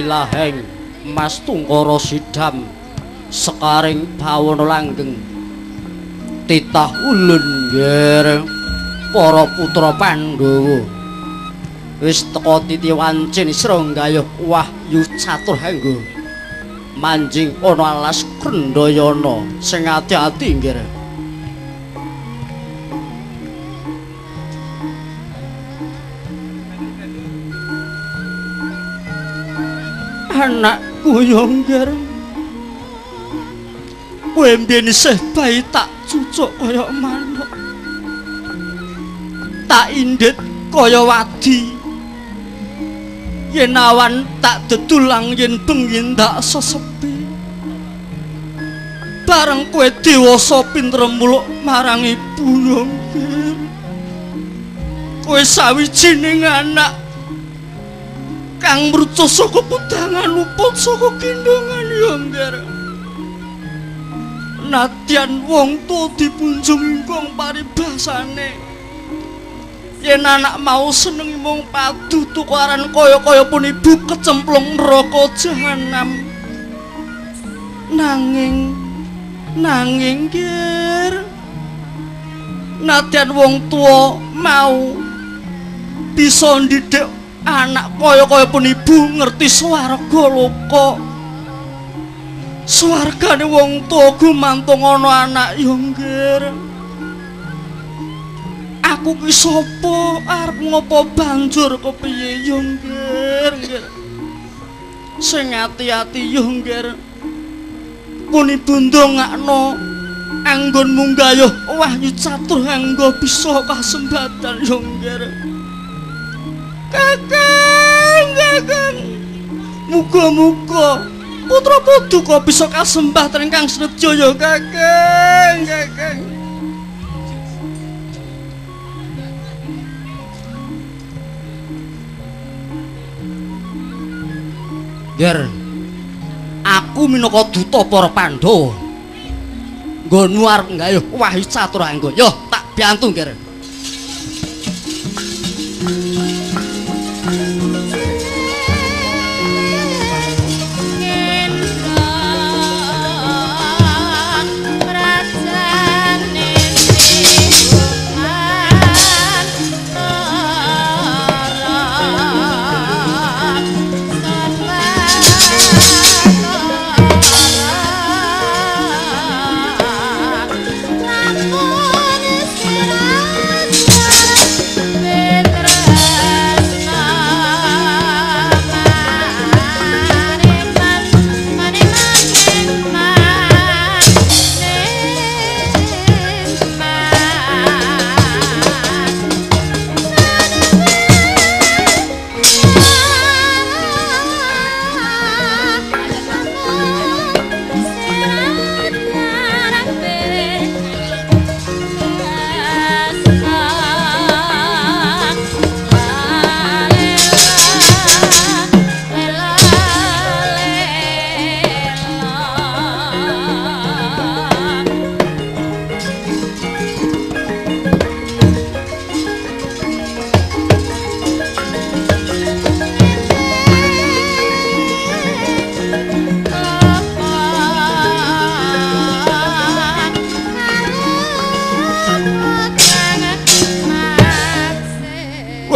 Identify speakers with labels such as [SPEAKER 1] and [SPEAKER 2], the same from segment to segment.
[SPEAKER 1] wilaheng mas tungkara sidam sekaring pawono langgeng. Titah ulun yer para putra pandhawa. Wis teka titi wancin srenggayuh wahyu catur hanggo manjing ana alas krendayana sing ati-ati nggih anakku yongger kowe mbiyen isih bayi tak cucuk kaya manuk. Tak indit kaya wadi. Yen awan tak dedulang yen bengi ndak sesepi. Bareng kowe dewasa pinter muluk marang ibu yongger kowe sawijining anak kang mrucu saka pudangan luput saka gendongan. Yongger nadyan wong tuwa dipunjung ingkang paribasane. Yen anak mau seneng mung padu tukaran kaya-kaya pun ibu kecemplung neraka jahanam. Nanging nanging ger nadyan wong tuwa mau bisa ndidik anak kaya-kaya pun ibu ngerti swarga loka swargane wong tuwa gumantung ana anak yongger aku ki sapa? Arep ngopo banjur kepiye yongger sing ati-ati yongger pun ibu ndongakno anggon munggayuh wahyu catur anggo bisa kasembatan yongger kakang kakang. Muga-muga. Putra puduka bisa kasembah ingkang sredjaya kakang kakang. Ger aku minangka duta para Pandhawa nggonmu arep nggayuh wahyu catur anggo. Yo tak biantu Ger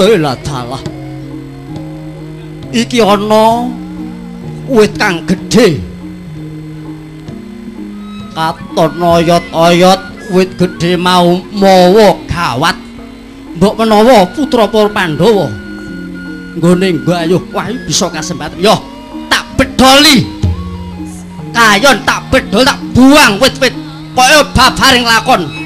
[SPEAKER 1] Wela dalah. Iki ana wit kang gedhe. Katon oyot-oyot wit gedhe mau mawa gawat. Mbok menawa putra para Pandhawa nggone gayuh wahyu bisa kasempatan. Yo, tak bedoli. Kayon tak bedol tak buang wit-wit. Kaya babaring lakon.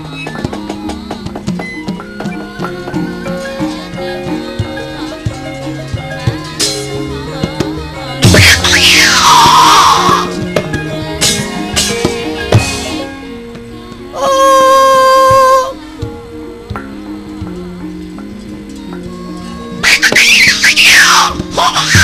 [SPEAKER 1] Mama.